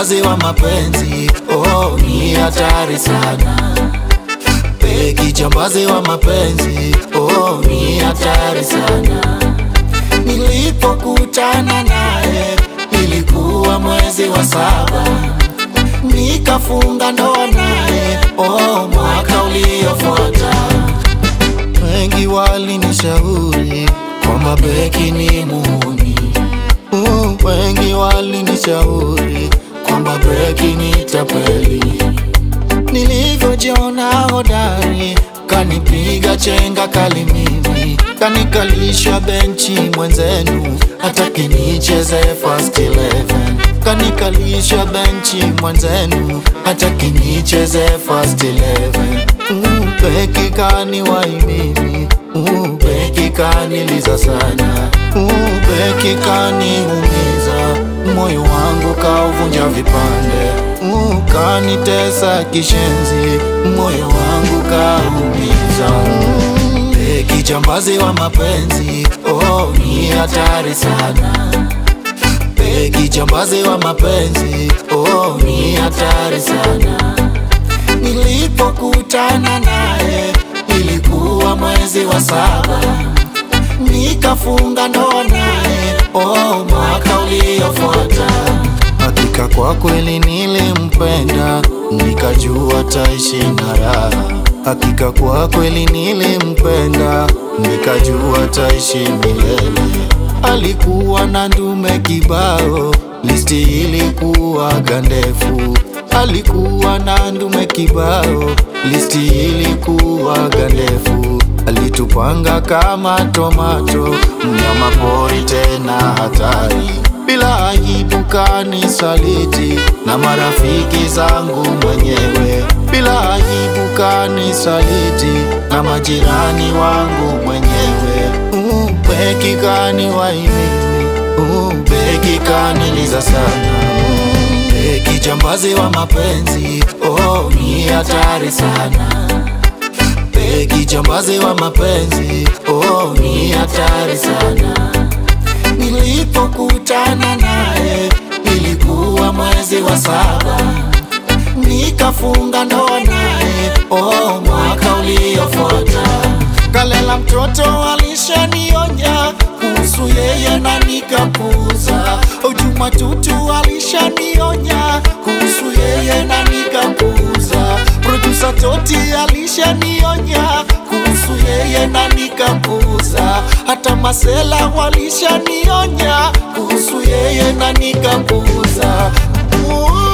jambazi wa mapenzi, oh, ni hatari sana. Peki jambazi wa mapenzi, oh, ni hatari sana. Nilipokutana naye nilikuwa mwezi wa saba, nikafunga ndoa naye, oh, mwaka uliofuata. Wengi walinishauri kwamba Beki ni muhuni, uh, wengi walinishauri kwamba Beki ni tapeli. Nilivyojiona hodari, kanipiga chenga kali mimi, kanikalisha benchi mwenzenu, hataki nicheze first 11 kanikalisha benchi mwenzenu, hataki nicheze first 11 mm, kani wai mimi uh, kani kaniliza sana. Uh, kani kaniumiza moyo wangu kauvunja vipande. Ukanitesa kanitesa kishenzi. Moyo wangu kaumiza. Uh, Beki jambazi wa mapenzi. Oh, ni hatari sana. Beki jambazi wa mapenzi. Oh, ni hatari sana. Nilipokutana naye ilikuwa mwezi wa saba, nikafunga ndoa naye. Oh. Hakika kwa kweli nilimpenda, nikajua taishi na raha. Hakika kwa kweli nilimpenda, nikajua taishi milele. Alikuwa na ndume kibao, listi ilikuwa gandefu. Alikuwa na ndume kibao, listi ilikuwa gandefu. Alitupanga kama tomato, mnyama pori tena hatari. Bila aibu kanisaliti na marafiki zangu mwenyewe. Bila aibu kanisaliti na majirani wangu mwenyewe. upeki kani uh, Beki kaniliza sana. upeki jambazi wa mapenzi, oh, ni hatari sana. Peki jambazi wa mapenzi, oh, ni hatari sana. Nilipokutana naye ilikuwa mwezi wa saba, nikafunga ndoa naye, oh, mwaka uliofuata. Kalela mtoto alishanionya kuhusu yeye na nikapuza. Juma Tutu alishanionya kuhusu yeye. Hata Masela walishanionya kuhusu yeye na nikapuza. Ooh.